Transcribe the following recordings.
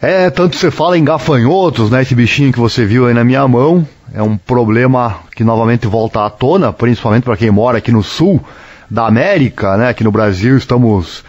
É, tanto você fala em gafanhotos, né? Esse bichinho que você viu aí na minha mão. É um problema que novamente volta à tona, principalmente para quem mora aqui no sul da América, né? Aqui no Brasil estamos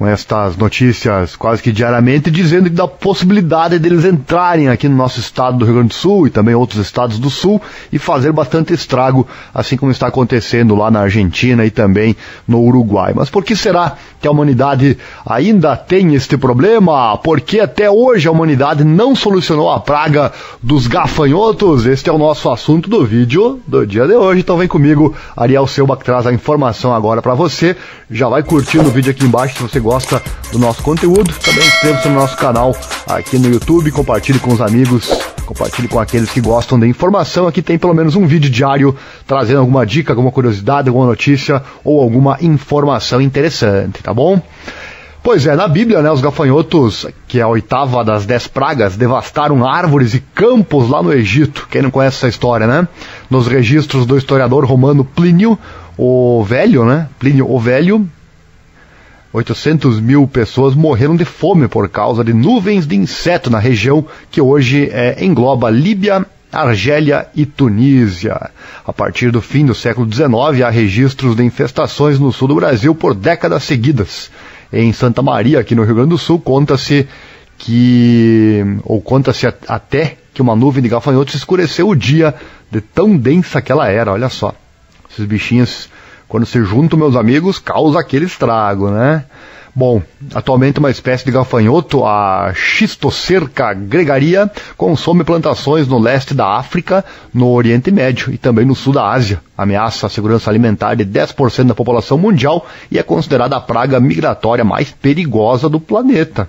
com estas notícias quase que diariamente, dizendo que da possibilidade deles entrarem aqui no nosso estado do Rio Grande do Sul e também outros estados do Sul e fazer bastante estrago, assim como está acontecendo lá na Argentina e também no Uruguai. Mas por que será que a humanidade ainda tem este problema? Porque até hoje a humanidade não solucionou a praga dos gafanhotos? Este é o nosso assunto do vídeo do dia de hoje. Então vem comigo, Ariel Selba, que traz a informação agora para você. Já vai curtindo o vídeo aqui embaixo se você gosta gosta do nosso conteúdo, também inscreva-se no nosso canal aqui no YouTube, compartilhe com os amigos, compartilhe com aqueles que gostam da informação. Aqui tem pelo menos um vídeo diário trazendo alguma dica, alguma curiosidade, alguma notícia ou alguma informação interessante, tá bom? Pois é, na Bíblia, né, os gafanhotos, que é a oitava das dez pragas, devastaram árvores e campos lá no Egito. Quem não conhece essa história, né? Nos registros do historiador romano Plínio o Velho, né? Plínio o Velho, 800 mil pessoas morreram de fome por causa de nuvens de inseto na região que hoje é, engloba Líbia, Argélia e Tunísia. A partir do fim do século XIX, há registros de infestações no sul do Brasil por décadas seguidas. Em Santa Maria, aqui no Rio Grande do Sul, conta-se que, ou conta-se até que uma nuvem de gafanhotos escureceu o dia de tão densa que ela era, olha só. Esses bichinhos quando se juntam meus amigos, causa aquele estrago, né? Bom, atualmente uma espécie de gafanhoto, a Xistocerca gregaria, consome plantações no leste da África, no Oriente Médio e também no sul da Ásia. Ameaça a segurança alimentar de 10% da população mundial e é considerada a praga migratória mais perigosa do planeta.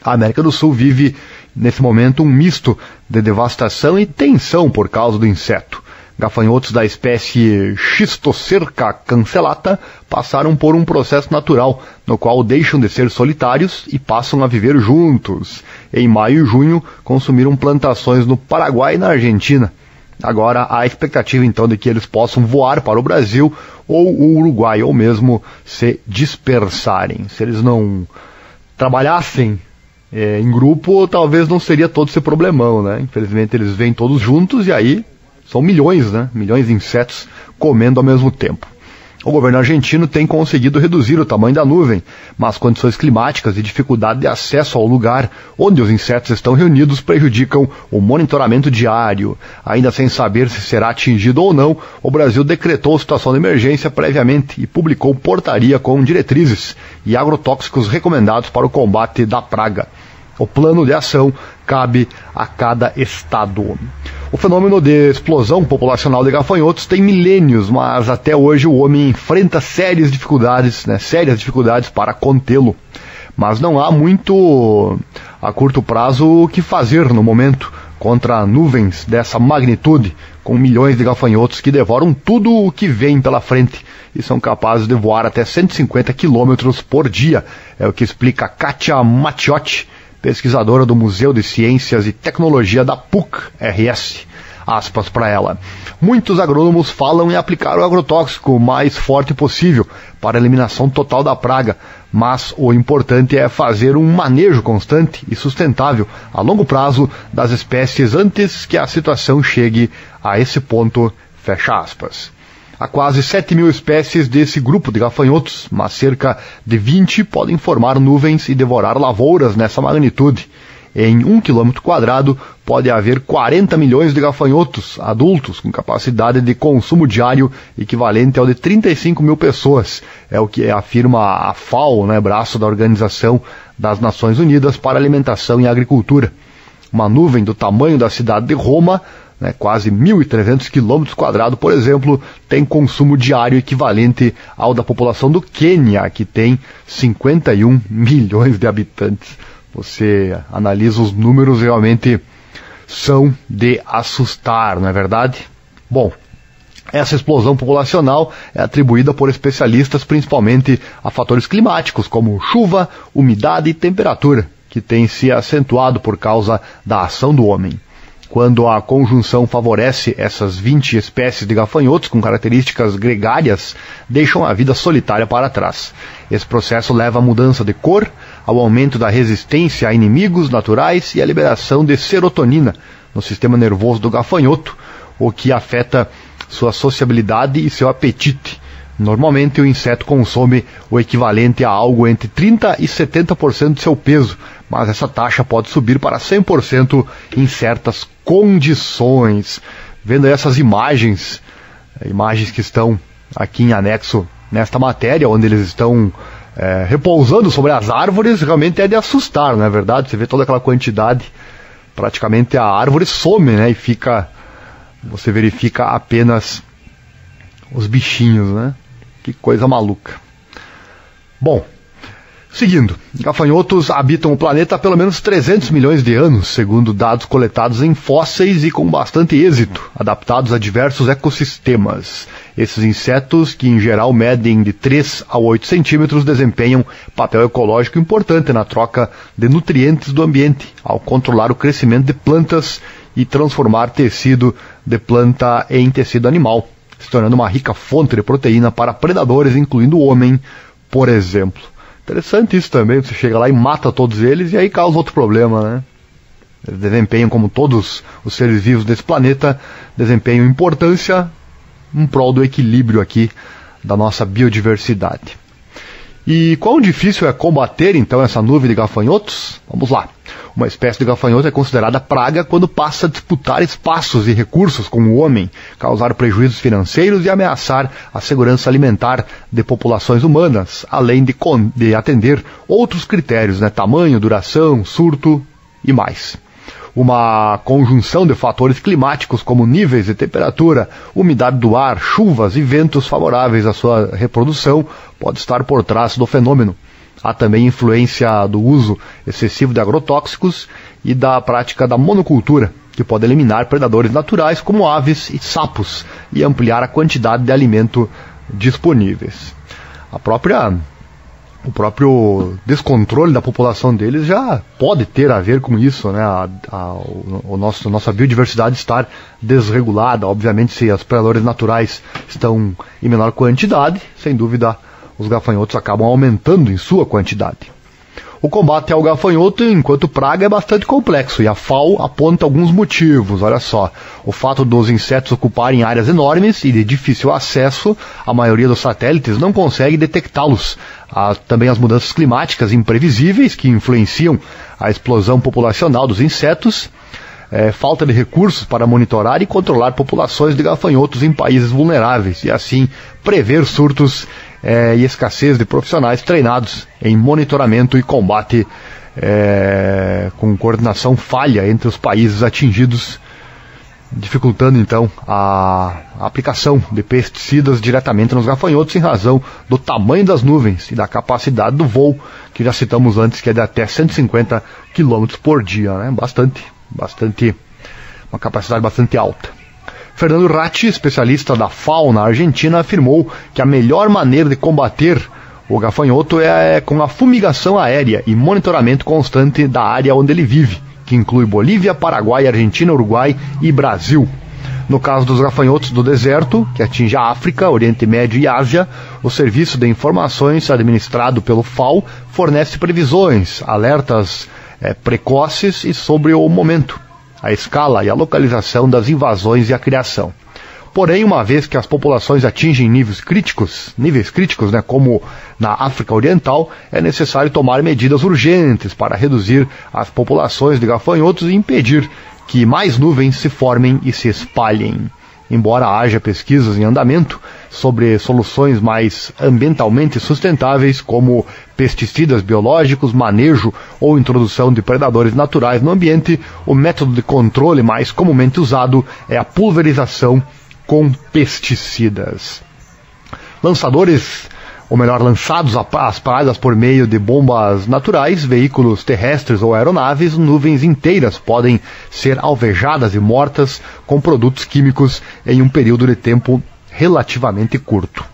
A América do Sul vive, nesse momento, um misto de devastação e tensão por causa do inseto. Gafanhotos da espécie Schistocerca cancellata passaram por um processo natural, no qual deixam de ser solitários e passam a viver juntos. Em maio e junho, consumiram plantações no Paraguai e na Argentina. Agora há a expectativa então de que eles possam voar para o Brasil ou o Uruguai, ou mesmo se dispersarem. Se eles não trabalhassem é, em grupo, talvez não seria todo esse problemão, né? Infelizmente eles vêm todos juntos e aí são milhões, né? Milhões de insetos comendo ao mesmo tempo. O governo argentino tem conseguido reduzir o tamanho da nuvem, mas condições climáticas e dificuldade de acesso ao lugar onde os insetos estão reunidos prejudicam o monitoramento diário. Ainda sem saber se será atingido ou não, o Brasil decretou situação de emergência previamente e publicou portaria com diretrizes e agrotóxicos recomendados para o combate da praga. O plano de ação cabe a cada estado. O fenômeno de explosão populacional de gafanhotos tem milênios, mas até hoje o homem enfrenta sérias dificuldades, né, sérias dificuldades para contê-lo. Mas não há muito a curto prazo o que fazer no momento contra nuvens dessa magnitude, com milhões de gafanhotos que devoram tudo o que vem pela frente e são capazes de voar até 150 km por dia. É o que explica Katia Mattiotti, pesquisadora do Museu de Ciências e Tecnologia da PUC-RS. Aspas para ela. Muitos agrônomos falam em aplicar o agrotóxico mais forte possível para a eliminação total da praga, mas o importante é fazer um manejo constante e sustentável a longo prazo das espécies antes que a situação chegue a esse ponto. Fecha aspas. Há quase 7 mil espécies desse grupo de gafanhotos, mas cerca de 20 podem formar nuvens e devorar lavouras nessa magnitude. Em um quilômetro quadrado pode haver 40 milhões de gafanhotos adultos com capacidade de consumo diário equivalente ao de 35 mil pessoas. É o que afirma a FAO, né, braço da Organização das Nações Unidas para Alimentação e Agricultura. Uma nuvem do tamanho da cidade de Roma né, quase 1.300 quilômetros quadrados, por exemplo, tem consumo diário equivalente ao da população do Quênia, que tem 51 milhões de habitantes. Você analisa os números, realmente são de assustar, não é verdade? Bom, essa explosão populacional é atribuída por especialistas principalmente a fatores climáticos, como chuva, umidade e temperatura, que têm se acentuado por causa da ação do homem. Quando a conjunção favorece essas 20 espécies de gafanhotos com características gregárias, deixam a vida solitária para trás. Esse processo leva à mudança de cor, ao aumento da resistência a inimigos naturais e à liberação de serotonina no sistema nervoso do gafanhoto, o que afeta sua sociabilidade e seu apetite. Normalmente o inseto consome o equivalente a algo entre 30 e 70% de seu peso, mas essa taxa pode subir para 100% em certas condições. Vendo essas imagens, eh, imagens que estão aqui em anexo nesta matéria, onde eles estão é, repousando sobre as árvores, realmente é de assustar, não é verdade? Você vê toda aquela quantidade, praticamente a árvore some, né? E fica, você verifica apenas os bichinhos, né? Que coisa maluca. Bom, Seguindo, gafanhotos habitam o planeta há pelo menos 300 milhões de anos, segundo dados coletados em fósseis e com bastante êxito, adaptados a diversos ecossistemas. Esses insetos, que em geral medem de 3 a 8 centímetros, desempenham papel ecológico importante na troca de nutrientes do ambiente, ao controlar o crescimento de plantas e transformar tecido de planta em tecido animal, se tornando uma rica fonte de proteína para predadores, incluindo o homem, por exemplo. Interessante isso também, você chega lá e mata todos eles e aí causa outro problema, né? Eles desempenham, como todos os seres vivos desse planeta, desempenham importância em prol do equilíbrio aqui da nossa biodiversidade. E quão difícil é combater então essa nuvem de gafanhotos? Vamos lá. Uma espécie de gafanhoto é considerada praga quando passa a disputar espaços e recursos com o homem, causar prejuízos financeiros e ameaçar a segurança alimentar de populações humanas, além de, de atender outros critérios, né? tamanho, duração, surto e mais uma conjunção de fatores climáticos como níveis de temperatura, umidade do ar, chuvas e ventos favoráveis à sua reprodução pode estar por trás do fenômeno. Há também influência do uso excessivo de agrotóxicos e da prática da monocultura, que pode eliminar predadores naturais como aves e sapos e ampliar a quantidade de alimento disponíveis. A própria o próprio descontrole da população deles já pode ter a ver com isso, né? A, a, o, nosso, a nossa biodiversidade estar desregulada. Obviamente, se os predadores naturais estão em menor quantidade, sem dúvida os gafanhotos acabam aumentando em sua quantidade. O combate ao gafanhoto enquanto praga é bastante complexo e a FAO aponta alguns motivos. Olha só, o fato dos insetos ocuparem áreas enormes e de difícil acesso, a maioria dos satélites não consegue detectá-los. Também as mudanças climáticas imprevisíveis que influenciam a explosão populacional dos insetos. É, falta de recursos para monitorar e controlar populações de gafanhotos em países vulneráveis e assim prever surtos é, e escassez de profissionais treinados em monitoramento e combate é, com coordenação falha entre os países atingidos, dificultando então a, aplicação de pesticidas diretamente nos gafanhotos em razão do tamanho das nuvens e da capacidade do voo, que já citamos antes, que é de até 150 km por dia, né? bastante, bastante, uma capacidade bastante alta. Fernando Ratti, especialista da FAO na Argentina, afirmou que a melhor maneira de combater o gafanhoto é com a fumigação aérea e monitoramento constante da área onde ele vive, que inclui Bolívia, Paraguai, Argentina, Uruguai e Brasil. No caso dos gafanhotos do deserto, que atinge a África, Oriente Médio e Ásia, o Serviço de Informações administrado pelo FAO fornece previsões, alertas é, precoces e sobre o momento a escala e a localização das invasões e a criação. Porém, uma vez que as populações atingem níveis críticos, níveis críticos, né, como na África Oriental, é necessário tomar medidas urgentes para reduzir as populações de gafanhotos e impedir que mais nuvens se formem e se espalhem. Embora haja pesquisas em andamento sobre soluções mais ambientalmente sustentáveis, como pesticidas biológicos, manejo ou introdução de predadores naturais no ambiente, o método de controle mais comumente usado é a pulverização com pesticidas. Lançadores ou melhor, lançados às praias por meio de bombas naturais, veículos terrestres ou aeronaves, nuvens inteiras podem ser alvejadas e mortas com produtos químicos em um período de tempo relativamente curto.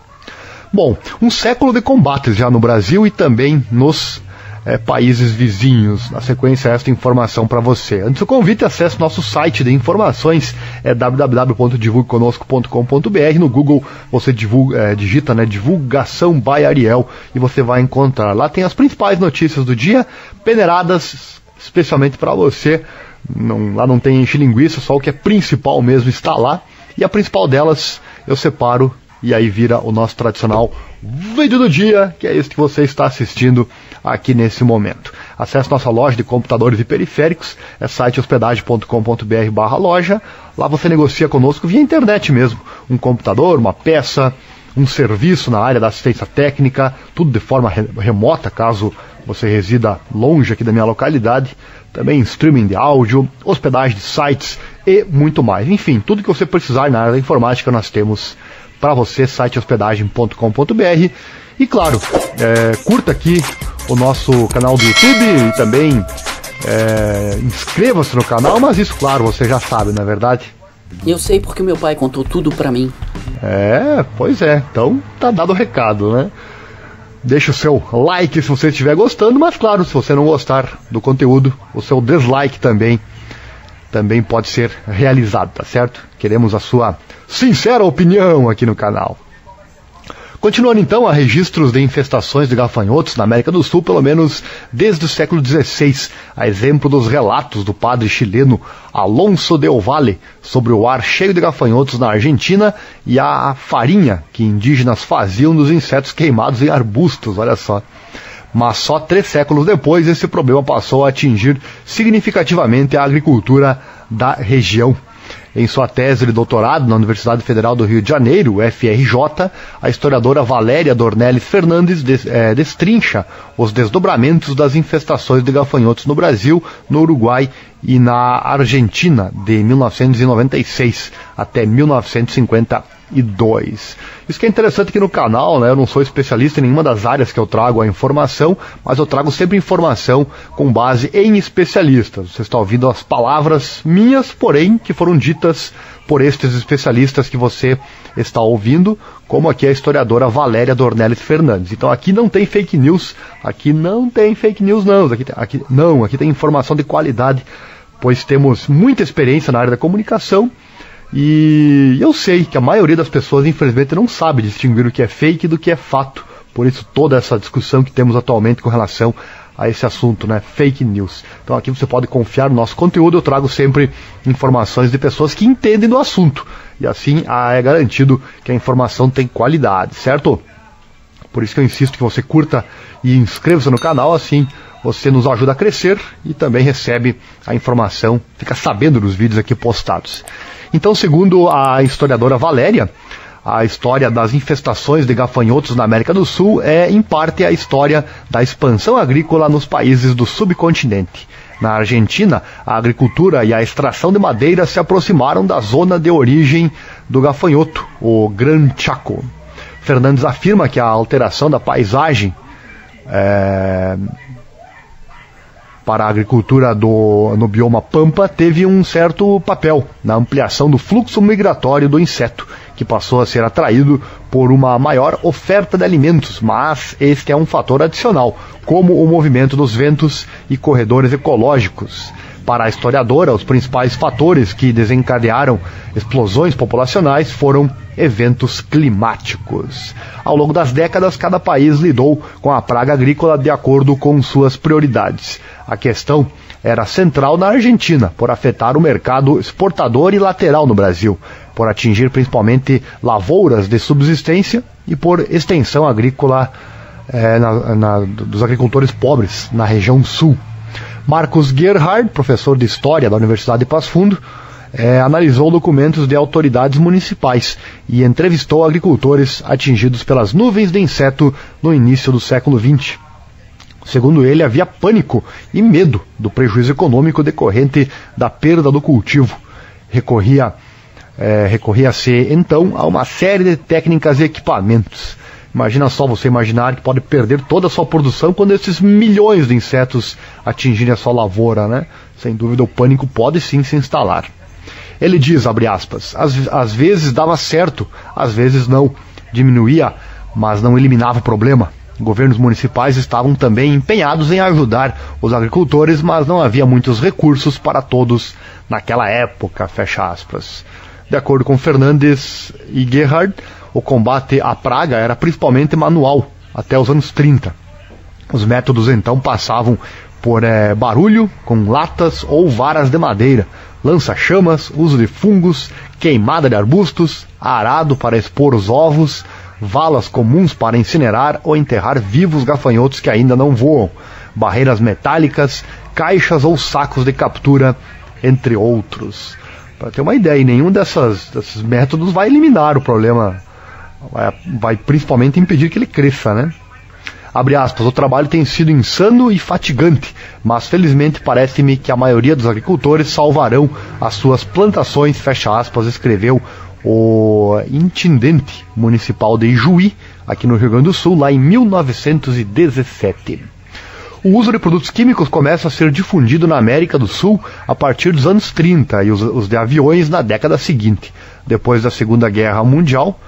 Bom, um século de combates já no Brasil e também nos é, países vizinhos. Na sequência, esta informação para você. Antes do convite, acesse nosso site de informações, é www.divulgueconosco.com.br. No Google você divulga, é, digita né, divulgação by Ariel e você vai encontrar. Lá tem as principais notícias do dia, peneiradas especialmente para você. Não, lá não tem enche linguiça, só o que é principal mesmo está lá. E a principal delas eu separo e aí vira o nosso tradicional vídeo do dia, que é isso que você está assistindo aqui nesse momento. Acesse nossa loja de computadores e periféricos, é site hospedagem.com.br barra loja. Lá você negocia conosco via internet mesmo. Um computador, uma peça, um serviço na área da assistência técnica, tudo de forma remota, caso você resida longe aqui da minha localidade. Também streaming de áudio, hospedagem de sites e muito mais. Enfim, tudo que você precisar na área da informática nós temos para você, site hospedagem.com.br. E claro, é, curta aqui o nosso canal do YouTube e também é, inscreva-se no canal, mas isso, claro, você já sabe, não é verdade? Eu sei porque meu pai contou tudo para mim. É, pois é, então tá dado o recado, né? Deixe o seu like se você estiver gostando, mas claro, se você não gostar do conteúdo, o seu dislike também também pode ser realizado, tá certo? Queremos a sua sincera opinião aqui no canal. Continuando então, há registros de infestações de gafanhotos na América do Sul, pelo menos desde o século XVI, a exemplo dos relatos do padre chileno Alonso Del Valle sobre o ar cheio de gafanhotos na Argentina e a farinha que indígenas faziam dos insetos queimados em arbustos, olha só. Mas só três séculos depois esse problema passou a atingir significativamente a agricultura da região. Em sua tese de doutorado na Universidade Federal do Rio de Janeiro, UFRJ, a historiadora Valéria Dornelles Fernandes des, é, destrincha os desdobramentos das infestações de gafanhotos no Brasil, no Uruguai e na Argentina de 1996 até 1952. Isso que é interessante aqui no canal, né? Eu não sou especialista em nenhuma das áreas que eu trago a informação, mas eu trago sempre informação com base em especialistas. Você está ouvindo as palavras minhas, porém, que foram ditas por estes especialistas que você está ouvindo, como aqui a historiadora Valéria Dornelles Fernandes. Então aqui não tem fake news, aqui não tem fake news não, aqui, aqui não, aqui tem informação de qualidade, pois temos muita experiência na área da comunicação e eu sei que a maioria das pessoas, infelizmente, não sabe distinguir o que é fake do que é fato. Por isso, toda essa discussão que temos atualmente com relação a esse assunto, né? Fake news. Então aqui você pode confiar no nosso conteúdo, eu trago sempre informações de pessoas que entendem do assunto. E assim é garantido que a informação tem qualidade, certo? Por isso que eu insisto que você curta e inscreva-se no canal, assim você nos ajuda a crescer e também recebe a informação, fica sabendo dos vídeos aqui postados. Então, segundo a historiadora Valéria, a história das infestações de gafanhotos na América do Sul é, em parte, a história da expansão agrícola nos países do subcontinente. Na Argentina, a agricultura e a extração de madeira se aproximaram da zona de origem do gafanhoto, o Gran Chaco. Fernandes afirma que a alteração da paisagem é, para a agricultura do, no bioma Pampa teve um certo papel na ampliação do fluxo migratório do inseto, que passou a ser atraído por uma maior oferta de alimentos, mas este é um fator adicional, como o movimento dos ventos e corredores ecológicos. Para a historiadora, os principais fatores que desencadearam explosões populacionais foram eventos climáticos. Ao longo das décadas, cada país lidou com a praga agrícola de acordo com suas prioridades. A questão era central na Argentina, por afetar o mercado exportador e lateral no Brasil, por atingir principalmente lavouras de subsistência e por extensão agrícola é, na, na, dos agricultores pobres na região sul. Marcos Gerhard, professor de História da Universidade de Passo Fundo, é, analisou documentos de autoridades municipais e entrevistou agricultores atingidos pelas nuvens de inseto no início do século XX. Segundo ele, havia pânico e medo do prejuízo econômico decorrente da perda do cultivo. Recorria, é, recorria-se então a uma série de técnicas e equipamentos. Imagina só você imaginar que pode perder toda a sua produção quando esses milhões de insetos atingirem a sua lavoura, né? Sem dúvida o pânico pode sim se instalar. Ele diz, abre aspas, às, às vezes dava certo, às vezes não. Diminuía, mas não eliminava o problema. Governos municipais estavam também empenhados em ajudar os agricultores, mas não havia muitos recursos para todos naquela época, fecha aspas. De acordo com Fernandes e Gerhard, o combate à praga era principalmente manual, até os anos 30. Os métodos então passavam por é, barulho com latas ou varas de madeira, lança-chamas, uso de fungos, queimada de arbustos, arado para expor os ovos, valas comuns para incinerar ou enterrar vivos gafanhotos que ainda não voam, barreiras metálicas, caixas ou sacos de captura, entre outros. Para ter uma ideia, nenhum dessas, desses métodos vai eliminar o problema, vai, vai principalmente impedir que ele cresça, né? Abre aspas, o trabalho tem sido insano e fatigante, mas felizmente parece-me que a maioria dos agricultores salvarão as suas plantações, fecha aspas, escreveu o intendente municipal de Ijuí, aqui no Rio Grande do Sul, lá em 1917. O uso de produtos químicos começa a ser difundido na América do Sul a partir dos anos 30 e os, os de aviões na década seguinte. Depois da Segunda Guerra Mundial,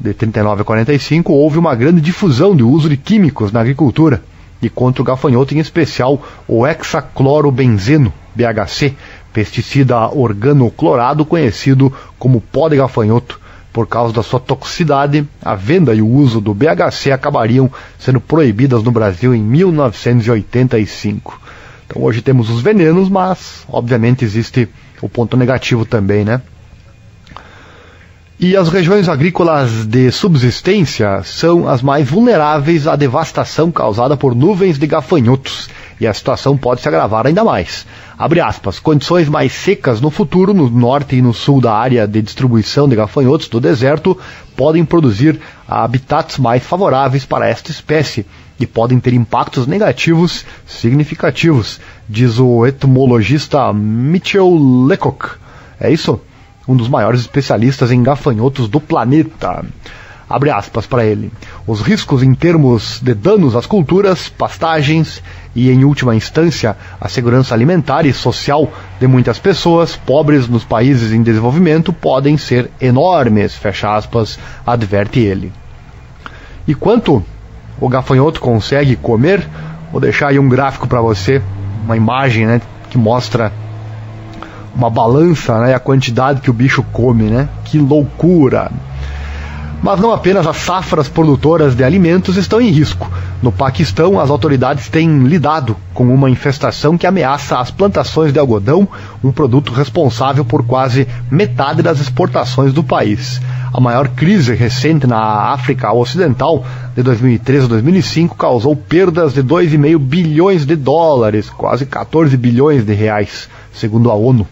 de 39 a 45, houve uma grande difusão de uso de químicos na agricultura e contra o gafanhoto, em especial o hexaclorobenzeno, BHC, pesticida organoclorado conhecido como pó de gafanhoto. Por causa da sua toxicidade, a venda e o uso do BHC acabariam sendo proibidas no Brasil em 1985. Então hoje temos os venenos, mas obviamente existe o ponto negativo também, né? E as regiões agrícolas de subsistência são as mais vulneráveis à devastação causada por nuvens de gafanhotos, e a situação pode se agravar ainda mais. Abre aspas, condições mais secas no futuro, no norte e no sul da área de distribuição de gafanhotos do deserto, podem produzir habitats mais favoráveis para esta espécie e podem ter impactos negativos significativos, diz o etimologista Mitchell Lecoq. É isso? um dos maiores especialistas em gafanhotos do planeta. Abre aspas para ele. Os riscos em termos de danos às culturas, pastagens e, em última instância, a segurança alimentar e social de muitas pessoas pobres nos países em desenvolvimento podem ser enormes, fecha aspas, adverte ele. E quanto o gafanhoto consegue comer? Vou deixar aí um gráfico para você, uma imagem né, que mostra uma balança, né, a quantidade que o bicho come, né? Que loucura! Mas não apenas as safras produtoras de alimentos estão em risco. No Paquistão, as autoridades têm lidado com uma infestação que ameaça as plantações de algodão, um produto responsável por quase metade das exportações do país. A maior crise recente na África Ocidental, de 2013 a 2005, causou perdas de 2,5 bilhões de dólares, quase 14 bilhões de reais, segundo a ONU.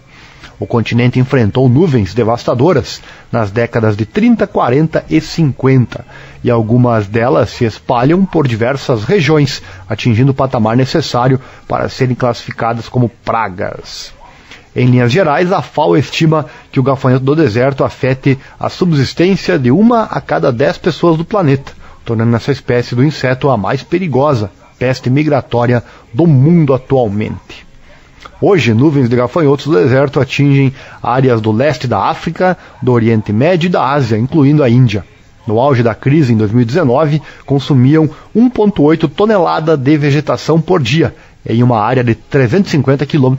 O continente enfrentou nuvens devastadoras nas décadas de 30, 40 e 50, e algumas delas se espalham por diversas regiões, atingindo o patamar necessário para serem classificadas como pragas. Em linhas gerais, a FAO estima que o gafanhoto do deserto afete a subsistência de uma a cada dez pessoas do planeta, tornando essa espécie do inseto a mais perigosa peste migratória do mundo atualmente. Hoje, nuvens de gafanhotos do deserto atingem áreas do leste da África, do Oriente Médio e da Ásia, incluindo a Índia. No auge da crise em 2019, consumiam 1,8 tonelada de vegetação por dia, em uma área de 350 km,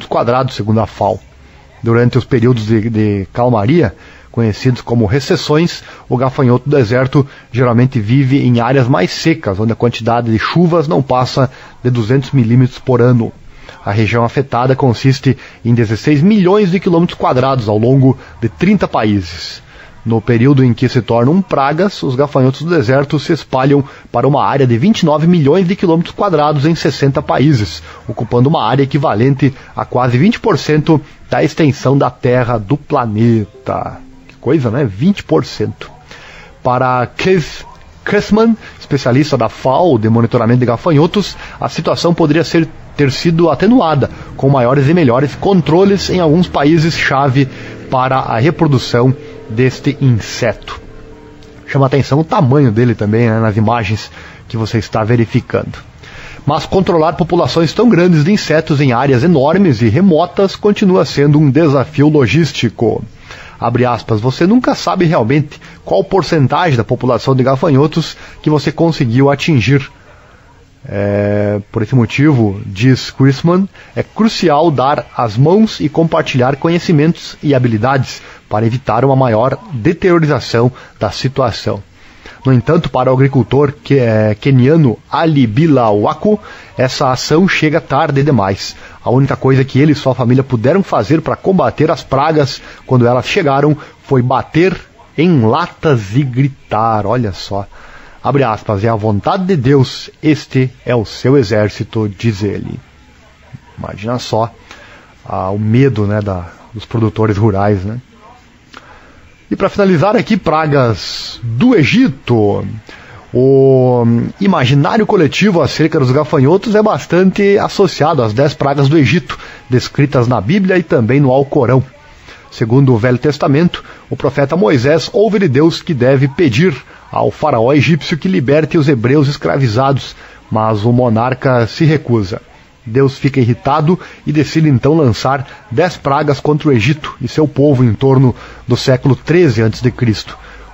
segundo a FAO. Durante os períodos de, de calmaria, conhecidos como recessões, o gafanhoto do deserto geralmente vive em áreas mais secas, onde a quantidade de chuvas não passa de 200 milímetros por ano. A região afetada consiste em 16 milhões de quilômetros quadrados ao longo de 30 países. No período em que se tornam pragas, os gafanhotos do deserto se espalham para uma área de 29 milhões de quilômetros quadrados em 60 países, ocupando uma área equivalente a quase 20% da extensão da Terra do planeta. Que coisa, né? 20%. Para Keith Kussman, especialista da FAO de monitoramento de gafanhotos, a situação poderia ser ter sido atenuada, com maiores e melhores controles em alguns países-chave para a reprodução deste inseto. Chama atenção o tamanho dele também né, nas imagens que você está verificando. Mas controlar populações tão grandes de insetos em áreas enormes e remotas continua sendo um desafio logístico. Aspas, você nunca sabe realmente qual porcentagem da população de gafanhotos que você conseguiu atingir É, por esse motivo, diz Chrisman, é crucial dar as mãos e compartilhar conhecimentos e habilidades para evitar uma maior deteriorização da situação. No entanto, para o agricultor que é, keniano Ali Bilawaku, essa ação chega tarde demais. A única coisa que ele e sua família puderam fazer para combater as pragas quando elas chegaram foi bater em latas e gritar. Olha só. Abre aspas, é a vontade de Deus, este é o seu exército, diz ele. Imagina só ah, o medo né, da, dos produtores rurais. Né? E para finalizar aqui, pragas do Egito. O imaginário coletivo acerca dos gafanhotos é bastante associado às dez pragas do Egito, descritas na Bíblia e também no Alcorão. Segundo o Velho Testamento, o profeta Moisés ouve de Deus que deve pedir ao faraó egípcio que liberte os hebreus escravizados, mas o monarca se recusa. Deus fica irritado e decide então lançar dez pragas contra o Egito e seu povo em torno do século 13 a.C.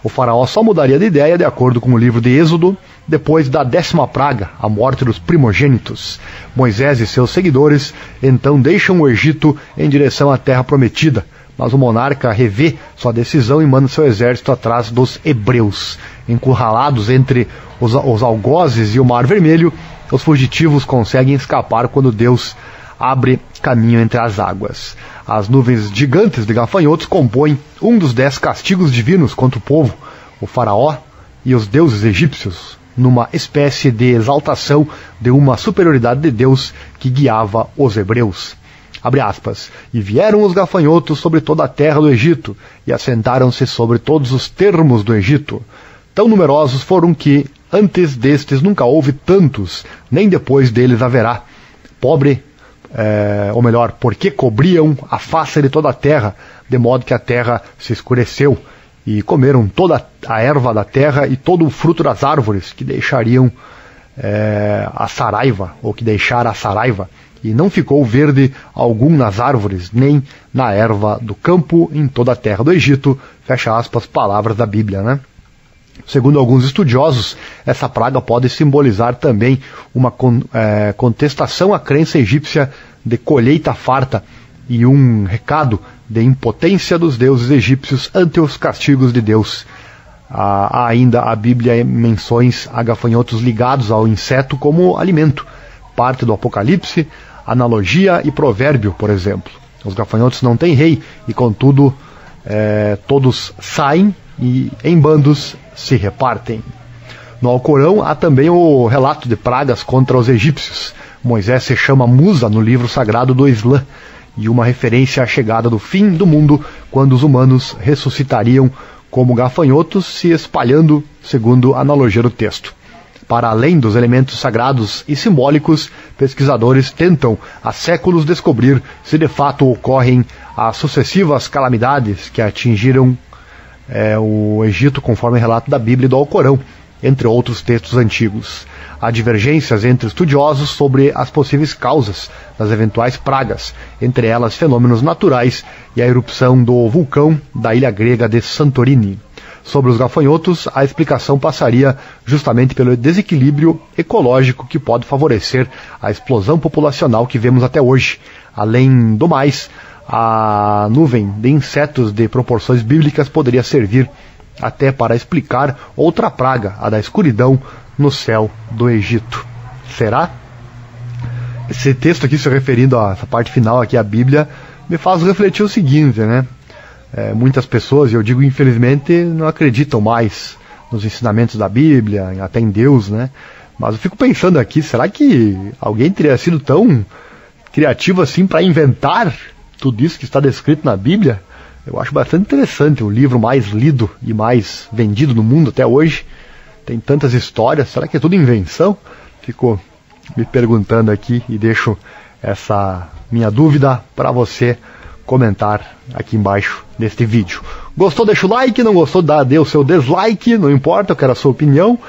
O faraó só mudaria de ideia de acordo com o livro de Êxodo, depois da décima praga, a morte dos primogênitos. Moisés e seus seguidores então deixam o Egito em direção à terra prometida, mas o monarca revê sua decisão e manda seu exército atrás dos hebreus. Encurralados entre os, os algozes e o Mar Vermelho, os fugitivos conseguem escapar quando Deus abre caminho entre as águas. As nuvens gigantes de gafanhotos compõem um dos dez castigos divinos contra o povo, o faraó e os deuses egípcios, numa espécie de exaltação de uma superioridade de Deus que guiava os hebreus. Aspas, e vieram os gafanhotos sobre toda a terra do Egito, e assentaram-se sobre todos os termos do Egito. Tão numerosos foram que, antes destes nunca houve tantos, nem depois deles haverá. Pobre, é, ou melhor, porque cobriam a face de toda a terra, de modo que a terra se escureceu, e comeram toda a erva da terra e todo o fruto das árvores, que deixariam é, a saraiva, ou que deixara a saraiva e não ficou verde algum nas árvores, nem na erva do campo, em toda a terra do Egito. Fecha aspas, palavras da Bíblia, né? Segundo alguns estudiosos, essa praga pode simbolizar também uma é, contestação à crença egípcia de colheita farta e um recado de impotência dos deuses egípcios ante os castigos de Deus. Há ainda a Bíblia menções a gafanhotos ligados ao inseto como alimento, parte do Apocalipse, analogia e provérbio, por exemplo. Os gafanhotos não têm rei e, contudo, é, todos saem e em bandos se repartem. No Alcorão há também o relato de pragas contra os egípcios. Moisés se chama Musa no livro sagrado do Islã e uma referência à chegada do fim do mundo, quando os humanos ressuscitariam como gafanhotos se espalhando, segundo a analogia do texto. Para além dos elementos sagrados e simbólicos, pesquisadores tentam há séculos descobrir se de fato ocorrem as sucessivas calamidades que atingiram é, o Egito, conforme relato da Bíblia e do Alcorão, entre outros textos antigos. Há divergências entre estudiosos sobre as possíveis causas das eventuais pragas, entre elas fenômenos naturais e a erupção do vulcão da ilha grega de Santorini. Sobre os gafanhotos, a explicação passaria justamente pelo desequilíbrio ecológico que pode favorecer a explosão populacional que vemos até hoje. Além do mais, a nuvem de insetos de proporções bíblicas poderia servir até para explicar outra praga, a da escuridão no céu do Egito. Será? Esse texto aqui se referindo a essa parte final aqui, a Bíblia, me faz refletir o seguinte, né? É, muitas pessoas, e eu digo infelizmente, não acreditam mais nos ensinamentos da Bíblia, até em Deus, né? Mas eu fico pensando aqui, será que alguém teria sido tão criativo assim para inventar tudo isso que está descrito na Bíblia? Eu acho bastante interessante, o livro mais lido e mais vendido no mundo até hoje. Tem tantas histórias, será que é tudo invenção? Fico me perguntando aqui e deixo essa minha dúvida para você comentar aqui embaixo deste vídeo. Gostou? Deixa o like, não gostou, dá, dê o seu dislike, não importa, eu quero a sua opinião.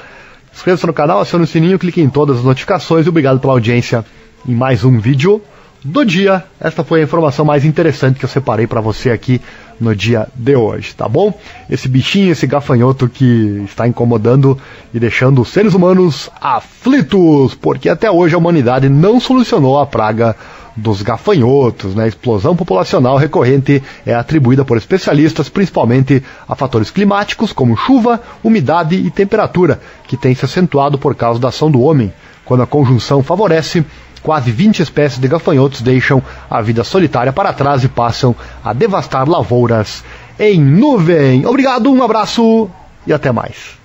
Inscreva-se no canal, acione o sininho, clique em todas as notificações e obrigado pela audiência em mais um vídeo do dia. Esta foi a informação mais interessante que eu separei para você aqui no dia de hoje, tá bom? Esse bichinho, esse gafanhoto que está incomodando e deixando os seres humanos aflitos, porque até hoje a humanidade não solucionou a praga dos gafanhotos, né? A explosão populacional recorrente é atribuída por especialistas principalmente a fatores climáticos como chuva, umidade e temperatura, que tem se acentuado por causa da ação do homem. Quando a conjunção favorece, quase 20 espécies de gafanhotos deixam a vida solitária para trás e passam a devastar lavouras em nuvem. Obrigado, um abraço e até mais.